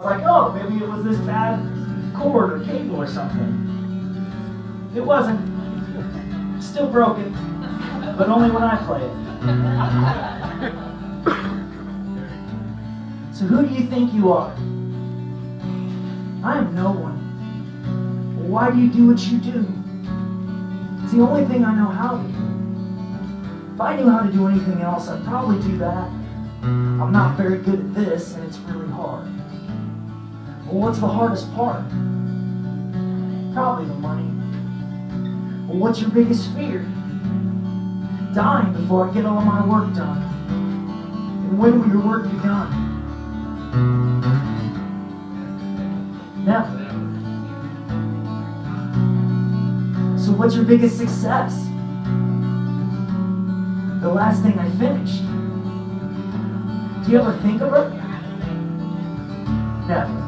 like, oh, maybe it was this bad cord or cable or something. It wasn't. Still broken, but only when I play it. so who do you think you are? I am no one. Why do you do what you do? It's the only thing I know how to do. If I knew how to do anything else, I'd probably do that. I'm not very good at this, and it's really hard. Well, what's the hardest part? Probably the money. Well, what's your biggest fear? Dying before I get all my work done. And when will your work be done? Never. So what's your biggest success? The last thing I finished. Do you ever think of it? Never.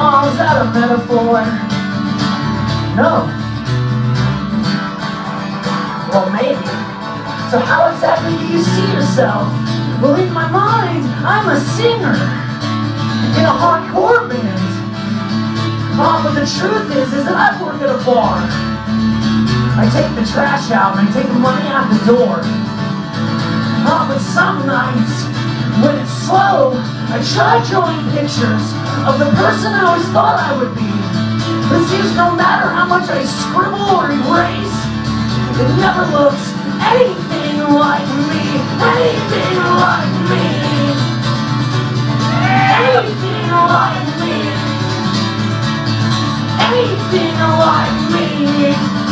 Oh, is that a metaphor? No. Well, maybe. So how exactly do you see yourself? Well, in my mind, I'm a singer in a hardcore band. Oh, but the truth is, is that I work at a bar. I take the trash out and I take the money out the door. Oh, but some nights, when it's slow, I try drawing pictures of the person I always thought I would be. But seems no matter how much I scribble or erase, it never looks anything like me. Anything like me. Anything like me. Anything like me. it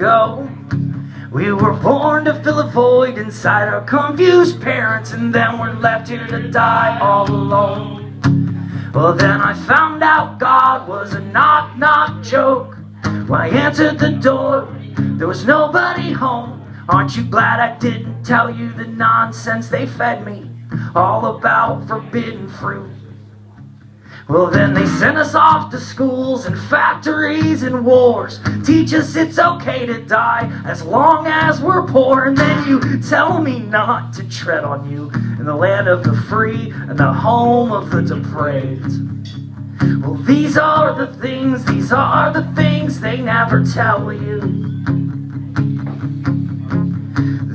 go. We were born to fill a void inside our confused parents, and then we're left here to die all alone. Well, then I found out God was a knock knock joke. When I answered the door, there was nobody home. Aren't you glad I didn't tell you the nonsense they fed me? All about forbidden fruit. Well, then they sent us off to schools and factories and wars. Teach us it's okay to die as long as we're poor. And then you tell me not to tread on you in the land of the free and the home of the depraved. Well, these are the things, these are the things they never tell you.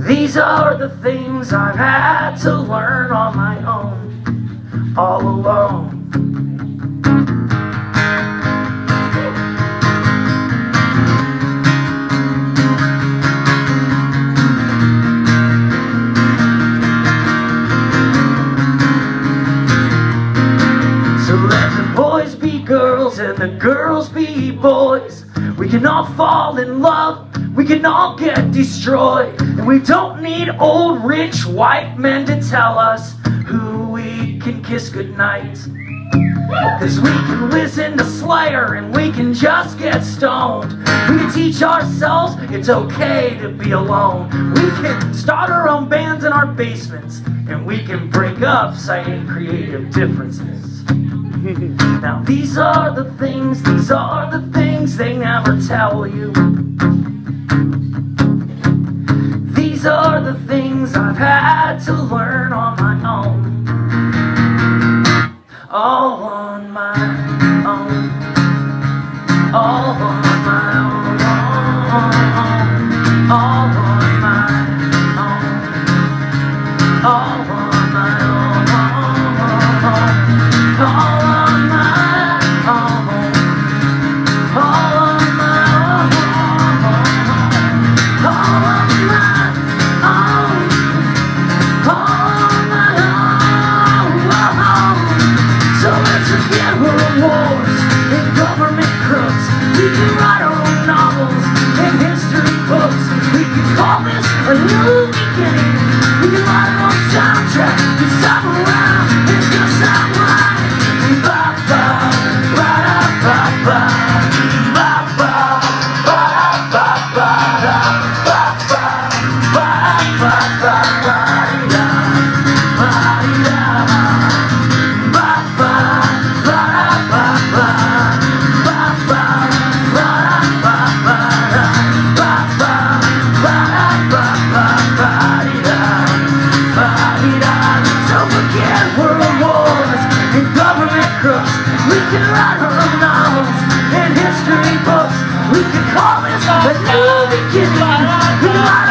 These are the things I've had to learn on my own, all alone. Girls and the girls be boys. We can all fall in love, we can all get destroyed. And we don't need old rich white men to tell us who we can kiss goodnight. Cause we can listen to Slayer and we can just get stoned. We can teach ourselves it's okay to be alone. We can start our own bands in our basements and we can break up citing creative differences. Now these are the things, these are the things they never tell you. These are the things I've had to learn on my Promise a new beginning. We can write our own soundtrack. This time around. can write her novels in history books. We can call this a new beginning.